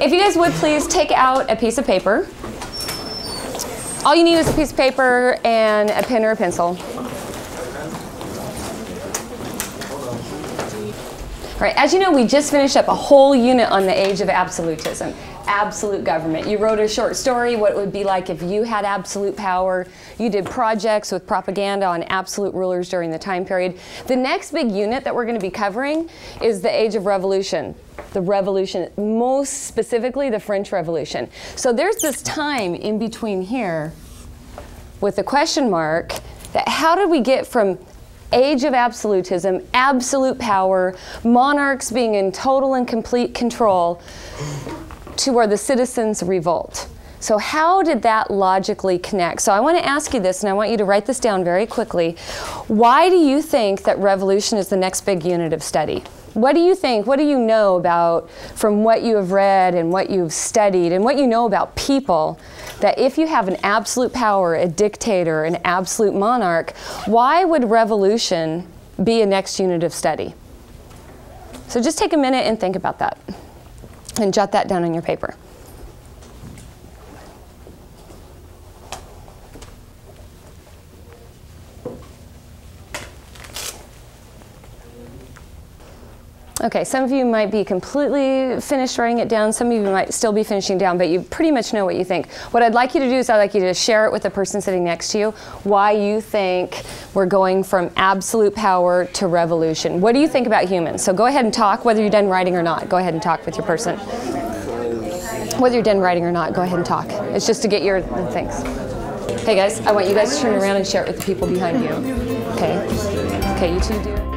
If you guys would please take out a piece of paper. All you need is a piece of paper and a pen or a pencil. All right, as you know, we just finished up a whole unit on the age of absolutism, absolute government. You wrote a short story, what it would be like if you had absolute power. You did projects with propaganda on absolute rulers during the time period. The next big unit that we're going to be covering is the age of revolution. The revolution, most specifically the French Revolution. So there's this time in between here with the question mark that how did we get from age of absolutism, absolute power, monarchs being in total and complete control, to where the citizens revolt. So, how did that logically connect? So, I want to ask you this, and I want you to write this down very quickly. Why do you think that revolution is the next big unit of study? What do you think? What do you know about, from what you have read and what you've studied and what you know about people, that if you have an absolute power, a dictator, an absolute monarch, why would revolution be a next unit of study? So just take a minute and think about that and jot that down on your paper. Okay, some of you might be completely finished writing it down. Some of you might still be finishing down, but you pretty much know what you think. What I'd like you to do is I'd like you to share it with the person sitting next to you, why you think we're going from absolute power to revolution. What do you think about humans? So go ahead and talk, whether you're done writing or not. Go ahead and talk with your person. Whether you're done writing or not, go ahead and talk. It's just to get your things. Hey guys, I want you guys to turn around and share it with the people behind you. Okay? Okay, you two do